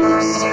下。